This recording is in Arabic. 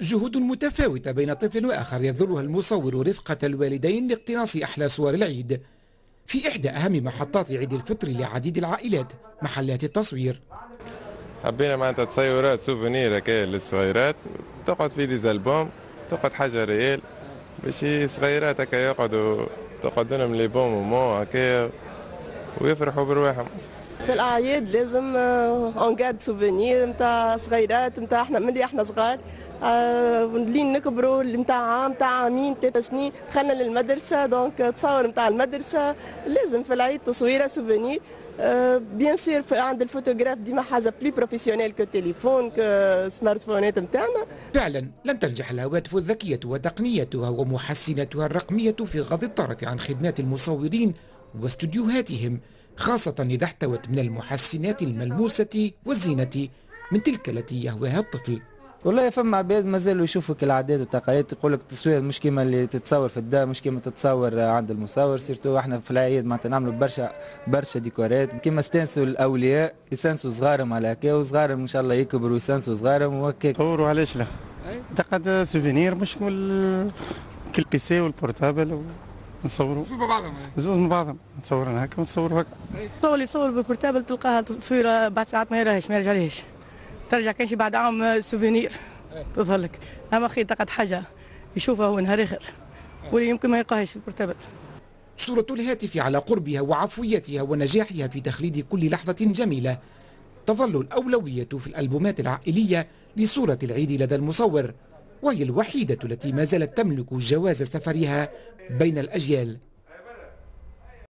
جهود متفاوتة بين طفل وآخر يبذلها المصور رفقة الوالدين لاقتناص أحلى صور العيد. في إحدى أهم محطات عيد الفطر لعديد العائلات محلات التصوير. حبينا معناتها تصورات souvenir هكا للصغيرات. تقعد في des albums تقعد حاجة réelle. باش صغيرات هكا يقعدوا تقعد لهم les bons moments هكا ويفرحوا برواحهم. في الأعياد لازم on garde souvenir نتاع صغيرات نتاع إحنا ملي إحنا صغار. آه، لين نكبروا نتاع عام نتاع عامين ثلاث سنين دخلنا للمدرسة. donc تصور نتاع المدرسة لازم في العيد تصويره souvenir bien sûr عند الفوتوغراف ديما حاجة plus professionnel que téléphone que smartphone ات نتاعنا فعلا لم تنجح الهواتف الذكية وتقنيتها ومحسناتها الرقمية في غض الطرف عن خدمات المصورين واستديوهاتهم خاصة إذا احتوت من المحسنات الملموسة والزينة من تلك التي يهواها الطفل. والله فما عباد مازالوا يشوفوا العادات والتقاليد يقول لك التصوير مش كيما اللي تتصور في الدار مش كيما تتصور عند المصور surtout إحنا في العيد معناتها نعملوا برشا برشا ديكورات. كيما استانسوا الأولياء يستانسوا صغارهم على هكا وصغارهم إن شاء الله يكبروا ويستانسوا صغارهم وهكاك. تصوروا علاش لا؟ تقعد souvenir مش كل كل PC وال portable نصوروا زوز مع بعضهم زوز مع بعضهم نصوروا هكا ونصوروا هكا. الصور اللي يصور بال portable تلقاها تصويرة بعد ساعات ما يراهش ما يرجعليش ترجع كان شي بعد عام souvenir. تظهر لك. أما خير تقعد حاجة يشوفها هو نهار آخر. واللي يمكن ما يلقاهاش ال portable. صورة الهاتف على قربها وعفويتها ونجاحها في تخليد كل لحظة جميلة تظل الأولوية في الألبومات العائلية لصورة العيد لدى المصور. وهي الوحيدة التي ما زالت تملك جواز سفرها بين الأجيال.